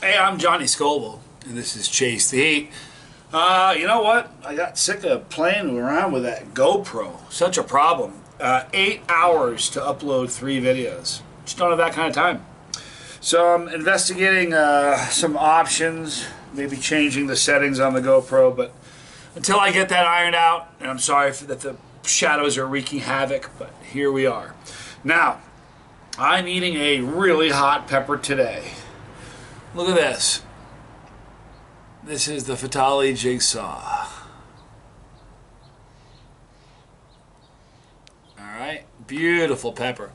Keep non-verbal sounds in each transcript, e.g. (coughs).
Hey, I'm Johnny Scoville, and this is Chase the Heat. Uh, you know what? I got sick of playing around with that GoPro. Such a problem. Uh, eight hours to upload three videos. Just don't have that kind of time. So I'm investigating uh, some options, maybe changing the settings on the GoPro, but until I get that ironed out, and I'm sorry that the shadows are wreaking havoc, but here we are. Now, I'm eating a really hot pepper today. Look at this. This is the Fatalii Jigsaw. Alright, beautiful pepper.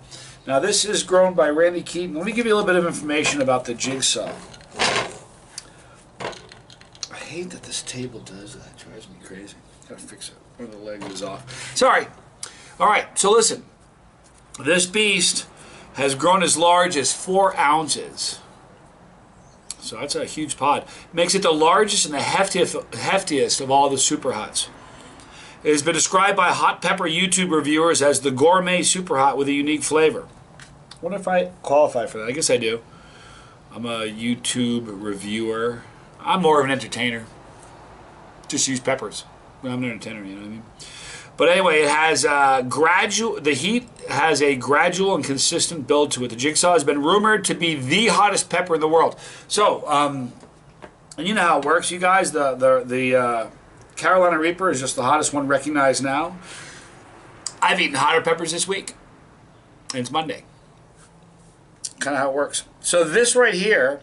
Now this is grown by Randy Keaton. Let me give you a little bit of information about the Jigsaw. I hate that this table does that. It drives me crazy. Gotta fix it. One of the legs is off. Sorry. Alright, so listen. This beast has grown as large as four ounces. So that's a huge pod. Makes it the largest and the heftiest, heftiest of all the super hots. It has been described by hot pepper YouTube reviewers as the gourmet super hot with a unique flavor. I wonder if I qualify for that. I guess I do. I'm a YouTube reviewer. I'm more of an entertainer. Just use peppers. I'm an entertainer, you know what I mean? But anyway, it has a gradual. The heat has a gradual and consistent build to it. The jigsaw has been rumored to be the hottest pepper in the world. So, um, and you know how it works, you guys. The the the uh, Carolina Reaper is just the hottest one recognized now. I've eaten hotter peppers this week. And it's Monday. Kind of how it works. So this right here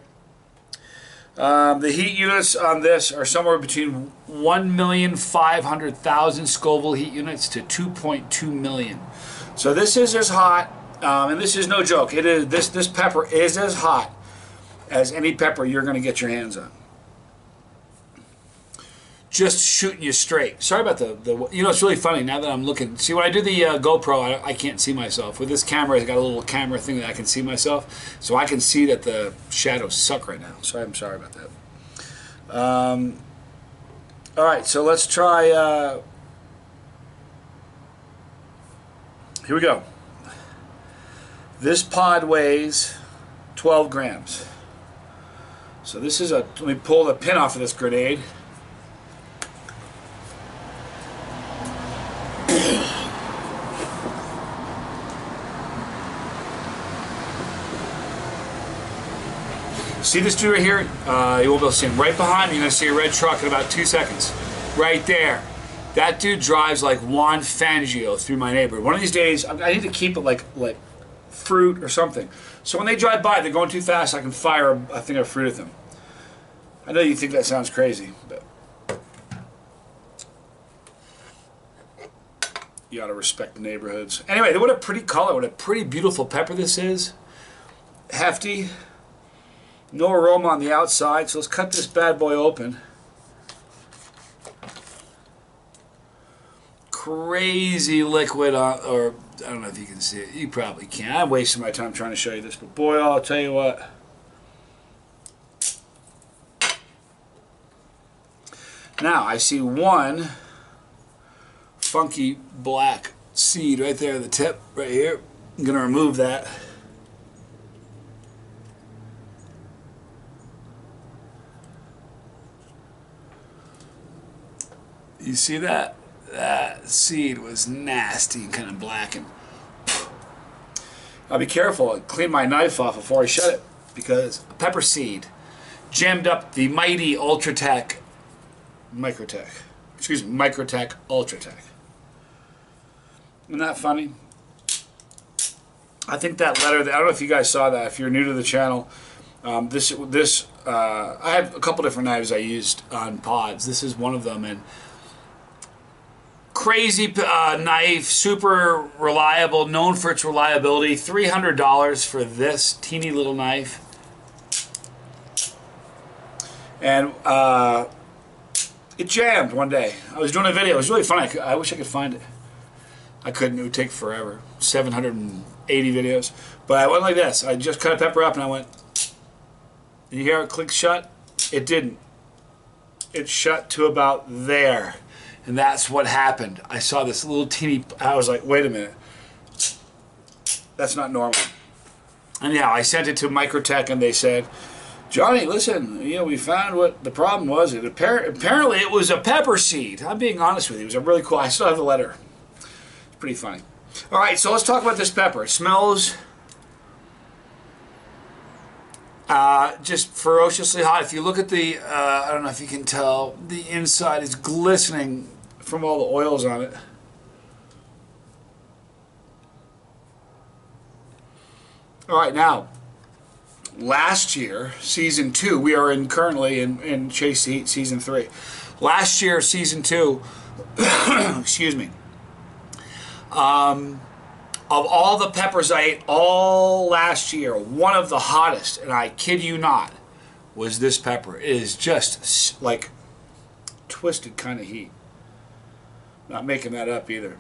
um, the heat units on this are somewhere between 1,500,000 Scoville heat units to 2.2 million. So this is as hot, um, and this is no joke. It is this this pepper is as hot as any pepper you're going to get your hands on. Just shooting you straight. Sorry about the, the you know it's really funny now that I'm looking. See when I do the uh, GoPro, I, I can't see myself. With this camera, it's got a little camera thing that I can see myself, so I can see that the shadows suck right now. So I'm sorry about that. Um, all right, so let's try. Uh, here we go. This pod weighs 12 grams. So this is a. Let me pull the pin off of this grenade. See this dude right here? Uh, you won't be able to see him. Right behind me, you're going to see a red truck in about two seconds. Right there. That dude drives like Juan Fangio through my neighborhood. One of these days, I need to keep it like like fruit or something. So when they drive by, they're going too fast, I can fire a, thing of fruit at them. I know you think that sounds crazy, but you ought to respect the neighborhoods. Anyway, what a pretty color, what a pretty beautiful pepper this is. Hefty. No aroma on the outside, so let's cut this bad boy open. Crazy liquid, on, or I don't know if you can see it. You probably can't. I'm wasting my time trying to show you this, but boy, I'll tell you what. Now, I see one funky black seed right there at the tip, right here. I'm going to remove that. You see that? That seed was nasty and kind of blackened. I'll be careful. i clean my knife off before I shut it because a pepper seed jammed up the mighty Ultratech Microtech. Excuse me, Microtech Ultratech. Isn't that funny? I think that letter, I don't know if you guys saw that, if you're new to the channel, um, this, this uh, I have a couple different knives I used on pods. This is one of them, and crazy uh, knife, super reliable, known for its reliability. $300 for this teeny little knife. And uh, it jammed one day. I was doing a video. It was really funny. I, I wish I could find it. I couldn't. It would take forever. 780 videos. But I went like this. I just cut a pepper up and I went. You hear it click shut? It didn't. It shut to about there. And that's what happened. I saw this little teeny, I was like, wait a minute. That's not normal. And yeah, I sent it to Microtech and they said, Johnny, listen, you know, we found what the problem was. It appar- apparently it was a pepper seed. I'm being honest with you. It was a really cool. I still have the letter. It's pretty funny. All right, so let's talk about this pepper. It smells uh, just ferociously hot. If you look at the, uh, I don't know if you can tell, the inside is glistening from all the oils on it. All right, now last year, season two, we are in currently in, in Chase Heat season three. Last year, season two, (coughs) excuse me, um, of all the peppers I ate all last year, one of the hottest, and I kid you not, was this pepper. It is just like twisted kind of heat. Not making that up either.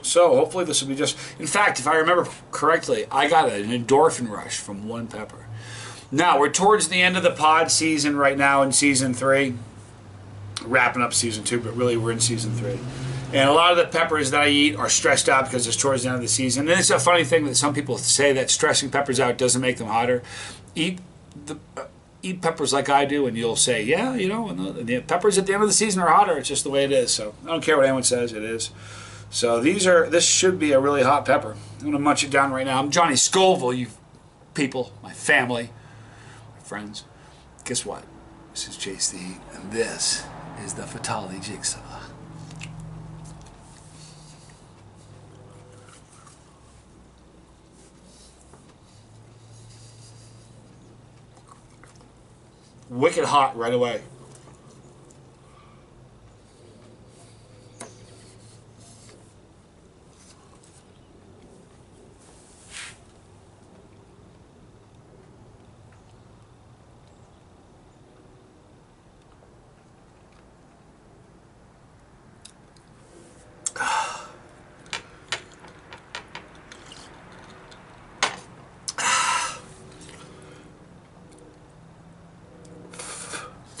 So hopefully this will be just. In fact, if I remember correctly, I got an endorphin rush from one pepper. Now we're towards the end of the pod season right now in season three, wrapping up season two, but really we're in season three. And a lot of the peppers that I eat are stressed out because it's towards the end of the season. And it's a funny thing that some people say that stressing peppers out doesn't make them hotter. Eat the uh, eat peppers like I do, and you'll say, yeah, you know, the, the peppers at the end of the season are hotter. It's just the way it is. So I don't care what anyone says, it is. So these are this should be a really hot pepper. I'm gonna munch it down right now. I'm Johnny Scoville, you people, my family my friends. Guess what? This is Chase the Heat, and this is the Fatality Jigsaw. Wicked hot right away.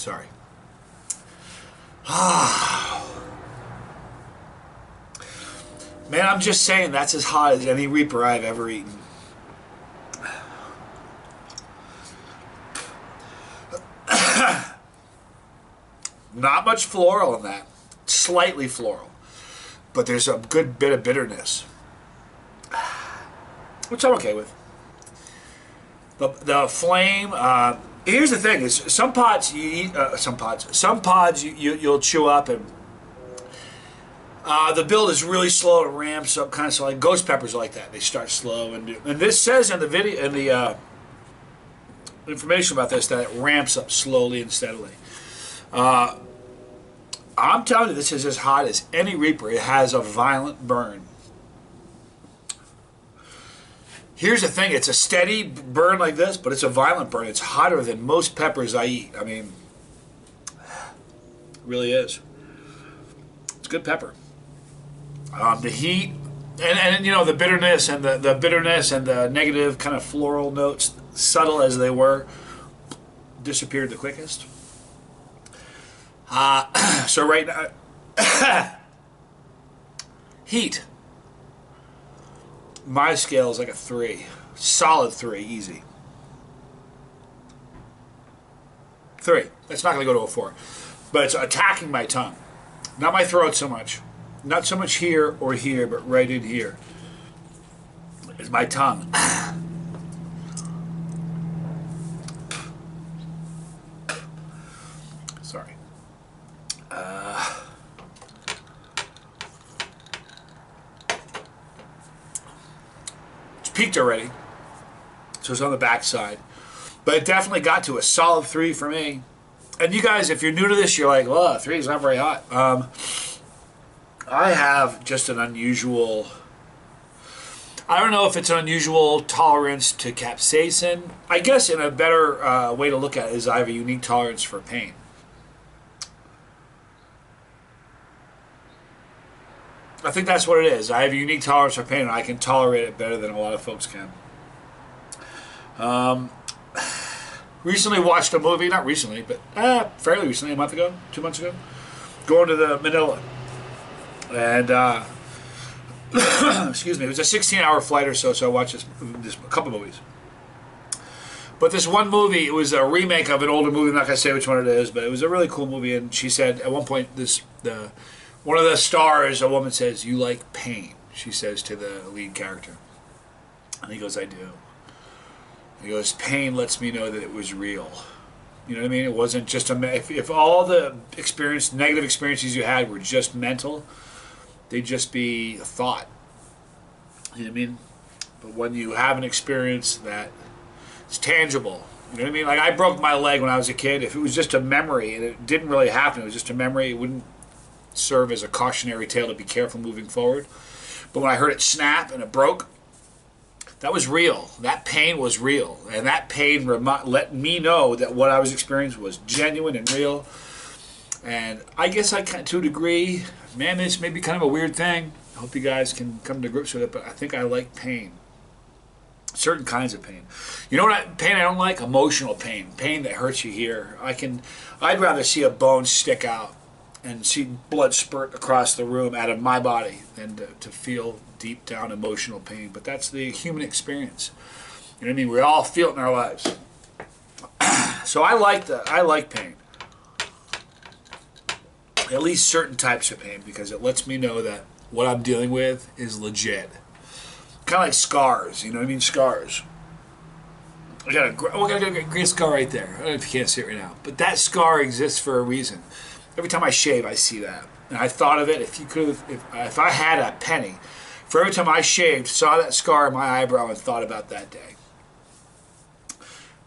Sorry. Man, I'm just saying that's as hot as any Reaper I've ever eaten. (coughs) Not much floral in that. Slightly floral. But there's a good bit of bitterness. Which I'm okay with. The, the flame, uh, here's the thing: is some pods you eat, uh, some pods, some pods you, you will chew up, and uh, the build is really slow and ramps up, kind of like ghost peppers like that. They start slow, and and this says in the video in the uh, information about this that it ramps up slowly and steadily. Uh, I'm telling you, this is as hot as any Reaper. It has a violent burn. Here's the thing, it's a steady burn like this, but it's a violent burn. It's hotter than most peppers I eat. I mean, really is. It's good pepper. Um, the heat, and, and you know, the bitterness and the, the bitterness and the negative kind of floral notes, subtle as they were, disappeared the quickest. Uh, (clears throat) so right now, (coughs) heat my scale is like a three. Solid three, easy. Three. That's not going to go to a four. But it's attacking my tongue. Not my throat so much. Not so much here or here, but right in here. Is my tongue. Sorry. Uh, peaked already. So it's on the back side. But it definitely got to a solid three for me. And you guys, if you're new to this, you're like, well, three is not very hot. Um, I have just an unusual. I don't know if it's an unusual tolerance to capsaicin. I guess in a better uh, way to look at it is I have a unique tolerance for pain. I think that's what it is. I have a unique tolerance for pain, and I can tolerate it better than a lot of folks can. Um, (sighs) recently watched a movie, not recently, but uh, fairly recently, a month ago, two months ago, going to the Manila. And, uh, (coughs) excuse me, it was a 16 hour flight or so, so I watched this, this a couple movies. But this one movie, it was a remake of an older movie. I'm not gonna say which one it is, but it was a really cool movie. And she said at one point, this the one of the stars, a woman says, "You like pain." She says to the lead character, and he goes, "I do." He goes, "Pain lets me know that it was real." You know what I mean? It wasn't just a. If, if all the experience, negative experiences you had were just mental, they'd just be a thought. You know what I mean? But when you have an experience that is tangible, you know what I mean? Like I broke my leg when I was a kid. If it was just a memory and it didn't really happen, it was just a memory, it wouldn't serve as a cautionary tale to be careful moving forward. But when I heard it snap and it broke, that was real. That pain was real. And that pain remi- let me know that what I was experiencing was genuine and real. And I guess I can, to a degree, man, this may be kind of a weird thing. I hope you guys can come to grips with it, but I think I like pain. Certain kinds of pain. You know what I, pain I don't like? Emotional pain. Pain that hurts you here. I can, I'd rather see a bone stick out and see blood spurt across the room out of my body than to, to feel deep down emotional pain. But that's the human experience. You know what I mean? We all feel it in our lives. (clears throat) so I like the I like pain. At least certain types of pain because it lets me know that what I'm dealing with is legit. Kind of like scars, you know what I mean? Scars. I got a, oh, I got a great scar right there. I don't know if you can't see it right now, but that scar exists for a reason. Every time I shave, I see that, and I thought of it. If you could, if, if I had a penny, for every time I shaved, saw that scar in my eyebrow, and thought about that day.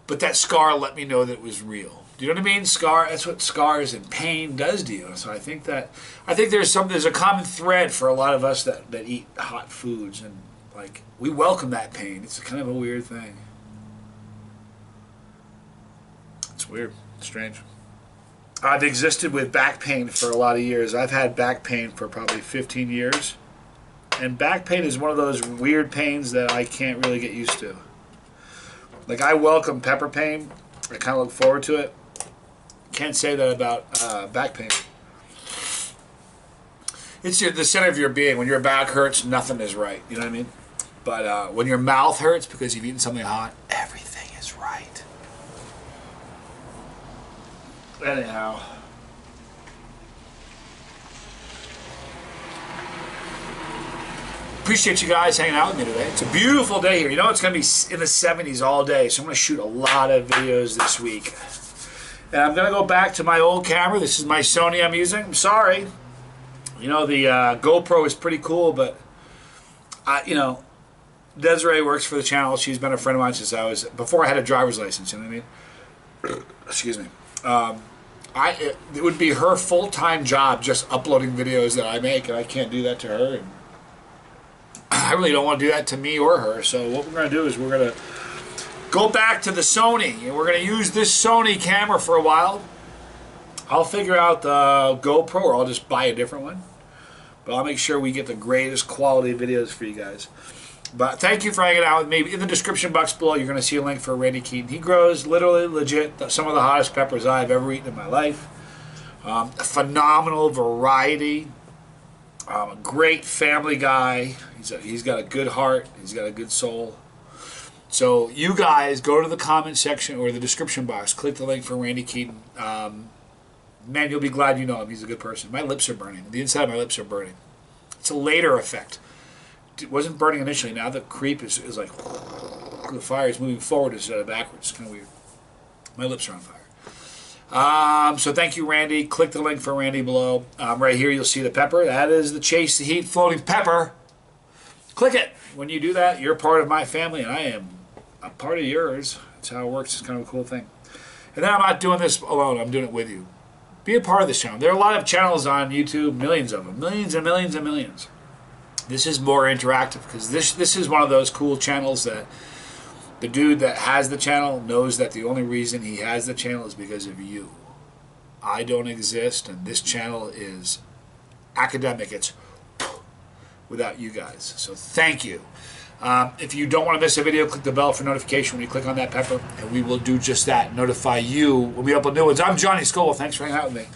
But that scar let me know that it was real. Do you know what I mean? Scar. That's what scars and pain does to you. So I think that I think there's some there's a common thread for a lot of us that that eat hot foods and like we welcome that pain. It's kind of a weird thing. It's weird. strange. I've existed with back pain for a lot of years. I've had back pain for probably 15 years. And back pain is one of those weird pains that I can't really get used to. Like, I welcome pepper pain. I kind of look forward to it. Can't say that about uh, back pain. It's your, the center of your being. When your back hurts, nothing is right. You know what I mean? But uh, when your mouth hurts because you've eaten something hot, everything is right. Anyhow. Appreciate you guys hanging out with me today. It's a beautiful day here. You know it's going to be in the 70s all day, so I'm going to shoot a lot of videos this week. And I'm going to go back to my old camera. This is my Sony I'm using. I'm sorry. You know, the uh, GoPro is pretty cool, but, I, you know, Desiree works for the channel. She's been a friend of mine since I was, before I had a driver's license, you know what I mean? (coughs) Excuse me. Um, I it, it would be her full time job just uploading videos that I make, and I can't do that to her. And (clears throat) I really don't want to do that to me or her. So what we're going to do is we're going to go back to the Sony, and we're going to use this Sony camera for a while. I'll figure out the GoPro, or I'll just buy a different one. But I'll make sure we get the greatest quality videos for you guys. But thank you for hanging out with me. In the description box below, you're going to see a link for Randy Keaton. He grows literally legit some of the hottest peppers I've ever eaten in my life. Um, phenomenal variety. Um, a great family guy. He's, a, he's got a good heart. He's got a good soul. So you guys go to the comment section or the description box. Click the link for Randy Keaton. Um, man, you'll be glad you know him. He's a good person. My lips are burning. The inside of my lips are burning. It's a later effect it wasn't burning initially. Now the creep is, is like the fire is moving forward instead of backwards. It's kind of weird. My lips are on fire. Um, so thank you, Randy. Click the link for Randy below. Um, right here, you'll see the pepper. That is the Chase the Heat floating pepper. Click it. When you do that, you're part of my family, and I am a part of yours. That's how it works. It's kind of a cool thing. And then I'm not doing this alone. I'm doing it with you. Be a part of this channel. There are a lot of channels on YouTube, millions of them, millions and millions and millions. This is more interactive because this this is one of those cool channels that the dude that has the channel knows that the only reason he has the channel is because of you. I don't exist, and this channel is academic. It's (sniffs) without you guys. So thank you. Um, if you don't want to miss a video, click the bell for notification when you click on that pepper, and we will do just that. Notify you when we upload new ones. I'm Johnny Scoville. Thanks for hanging out with me.